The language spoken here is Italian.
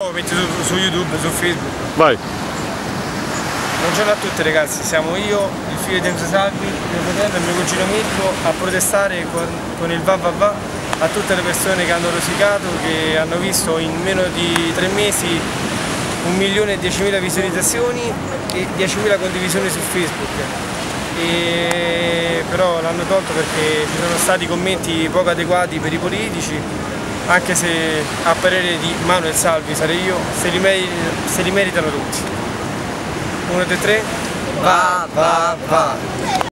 Metti su, su YouTube, su Facebook. Vai. Buongiorno a tutti ragazzi, siamo io, il figlio di Enzo Salvi, mio fratello e mio cugino Mirko a protestare con, con il va va va a tutte le persone che hanno rosicato, che hanno visto in meno di tre mesi un milione e diecimila visualizzazioni e 10.000 condivisioni su Facebook. E però l'hanno tolto perché ci sono stati commenti poco adeguati per i politici, anche se a parere di Manuel Salvi sarei io, se li, meri- se li meritano tutti. 1, 2, 3, va, va, va.